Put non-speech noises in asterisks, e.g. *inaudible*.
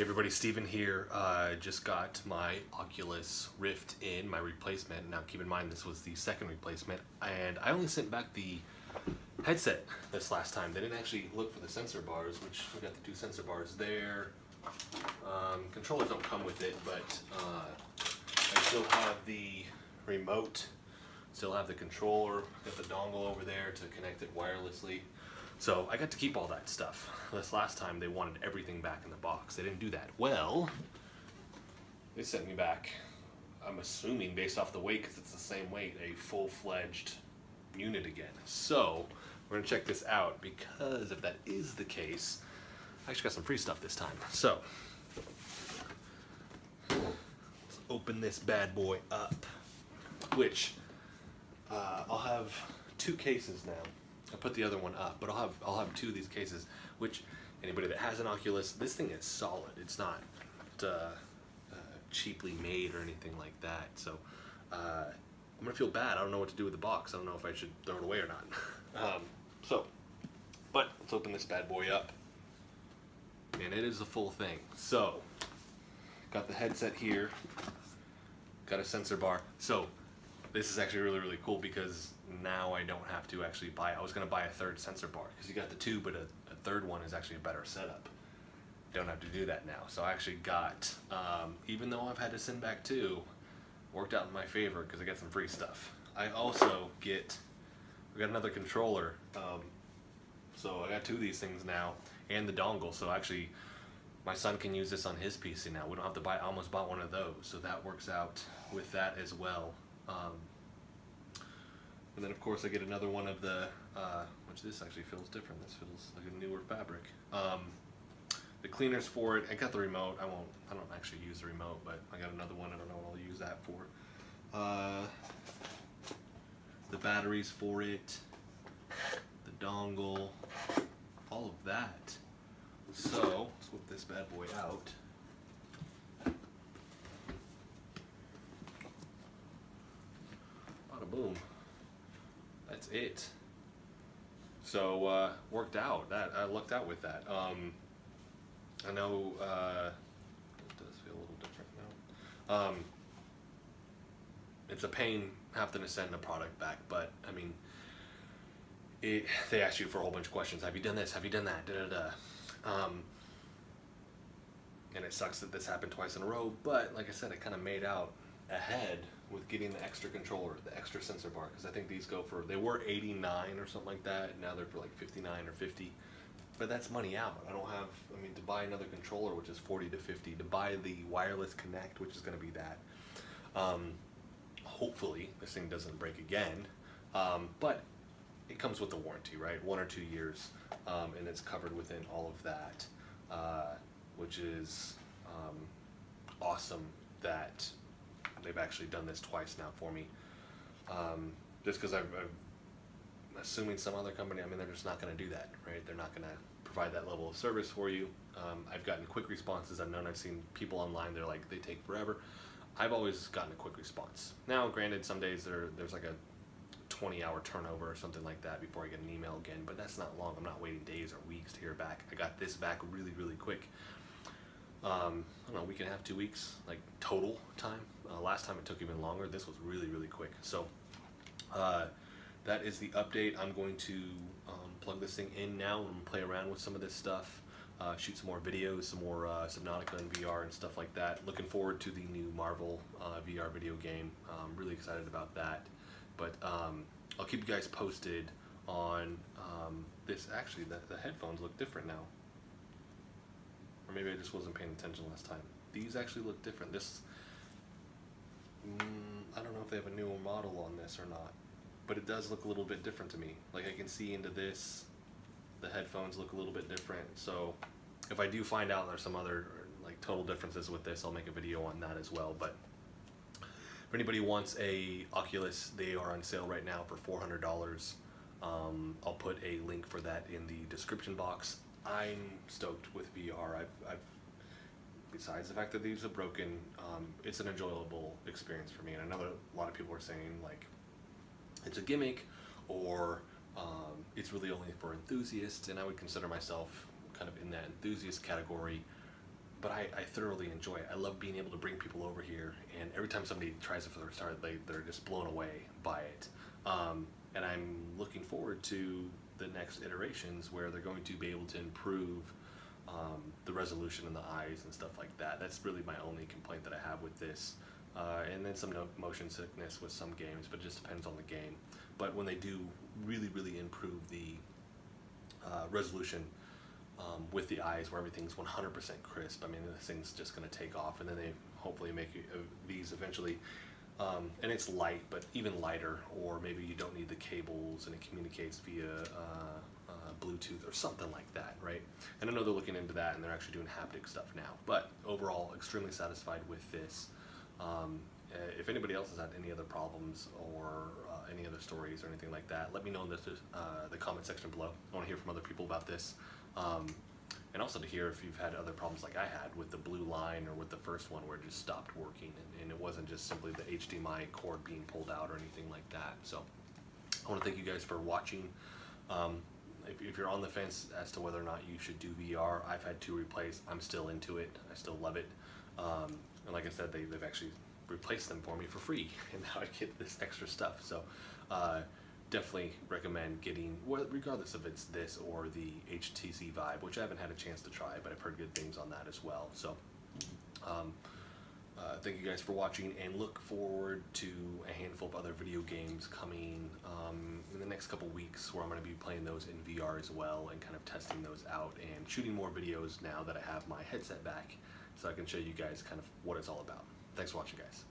Everybody, Steven here. Uh, just got my Oculus Rift in, my replacement. Now keep in mind this was the second replacement and I only sent back the headset this last time. They didn't actually look for the sensor bars, which we got the two sensor bars there. Um, controllers don't come with it, but uh, I still have the remote, still have the controller, got the dongle over there to connect it wirelessly. So I got to keep all that stuff. This last time they wanted everything back in the box. They didn't do that. Well, they sent me back, I'm assuming based off the weight, because it's the same weight, a full-fledged unit again. So we're gonna check this out because if that is the case, I actually got some free stuff this time. So let's open this bad boy up, which uh, I'll have two cases now. I put the other one up, but I'll have I'll have two of these cases. Which anybody that has an Oculus, this thing is solid. It's not uh, uh, cheaply made or anything like that. So uh, I'm gonna feel bad. I don't know what to do with the box. I don't know if I should throw it away or not. *laughs* um, so, but let's open this bad boy up, and it is a full thing. So, got the headset here. Got a sensor bar. So this is actually really really cool because now I don't have to actually buy I was gonna buy a third sensor bar because you got the two but a, a, third one is actually a better setup. Don't have to do that now. So I actually got um, even though I've had to send back two worked out in my favor because I got some free stuff. I also get we got another controller um, so I got two of these things now and the dongle. So actually my son can use this on his PC now. We don't have to buy I almost bought one of those. So that works out with that as well. Um, and then of course I get another one of the, uh, which this actually feels different. This feels like a newer fabric. Um, the cleaners for it. I got the remote. I won't. I don't actually use the remote, but I got another one. I don't know what I'll use that for. Uh, the batteries for it, the dongle, all of that. So let's whip this bad boy out. Bada boom. That's it. So uh, worked out. That I lucked out with that. Um, I know uh, it does feel a little different now. Um, it's a pain having to send a product back, but I mean, it, they ask you for a whole bunch of questions. Have you done this? Have you done that? Da, da, da. Um, and it sucks that this happened twice in a row, but like I said, it kind of made out ahead with getting the extra controller, the extra sensor bar, because I think these go for, they were 89 or something like that, now they're for like 59 or 50. But that's money out. I don't have, I mean, to buy another controller, which is 40 to 50, to buy the wireless connect, which is going to be that. Um, hopefully, this thing doesn't break again. Um, but it comes with a warranty, right? One or two years, um, and it's covered within all of that, uh, which is um, awesome that they've actually done this twice now for me. Um, just because I'm, assuming some other company, I mean, they're just not going to do that, right? They're not going to provide that level of service for you. Um, I've gotten quick responses. I've known I've seen people online, they're like, they take forever. I've always gotten a quick response. Now, granted, some days there, there's like a 20 hour turnover or something like that before I get an email again, but that's not long. I'm not waiting days or weeks to hear back. I got this back really, really quick. Um, I don't know, week and a half, two weeks, like total time. Uh, last time it took even longer. This was really, really quick. So uh, that is the update. I'm going to um, plug this thing in now and play around with some of this stuff. Uh, shoot some more videos, some more uh, Subnautica in VR and stuff like that. Looking forward to the new Marvel uh, VR video game. I'm really excited about that. But um, I'll keep you guys posted on um, this. Actually, the, the headphones look different now. Or maybe I just wasn't paying attention last time. These actually look different. This Mm, I don't know if they have a newer model on this or not, but it does look a little bit different to me. Like I can see into this, the headphones look a little bit different. So if I do find out there's some other like total differences with this, I'll make a video on that as well. But if anybody wants a Oculus, they are on sale right now for $400. Um, I'll put a link for that in the description box. I'm stoked with VR. I've, I've besides the fact that these are broken, um, it's an enjoyable experience for me. And I know that a lot of people are saying like it's a gimmick or um, it's really only for enthusiasts, and I would consider myself kind of in that enthusiast category. but I, I thoroughly enjoy it. I love being able to bring people over here, and every time somebody tries it for the first time, they, they're just blown away by it. Um, and I'm looking forward to the next iterations where they're going to be able to improve um, the resolution in the eyes and stuff like that. That's really my only complaint that I have with this. Uh, and then some motion sickness with some games, but it just depends on the game. But when they do really, really improve the uh, resolution um, with the eyes where everything's 100% crisp, I mean, this thing's just going to take off. And then they hopefully make uh, these eventually. Um, and it's light, but even lighter, or maybe you don't need the cables and it communicates via uh, uh, Bluetooth or something like that, right? And I know they're looking into that and they're actually doing haptic stuff now. But overall, extremely satisfied with this. Um, uh, if anybody else has had any other problems or uh, any other stories or anything like that, let me know in the, uh, the comment section below. I want to hear from other people about this. Um, and also to hear if you've had other problems like I had with the blue line or with the first one where it just stopped working and, and it wasn't just simply the HDMI cord being pulled out or anything like that. So I want to thank you guys for watching. Um, if, if, you're on the fence as to whether or not you should do VR, I've had two replaced. I'm still into it. I still love it. Um, and like I said, they, they've actually replaced them for me for free, *laughs* and now I get this extra stuff. So uh, definitely recommend getting, regardless if it's this or the HTC Vive, which I haven't had a chance to try, but I've heard good things on that as well. So um, uh, thank you guys for watching, and look forward to a handful of other video games coming um, in the next couple weeks, where I'm going to be playing those in VR as well, and kind of testing those out, and shooting more videos now that I have my headset back so I can show you guys kind of what it's all about. Thanks for watching, guys.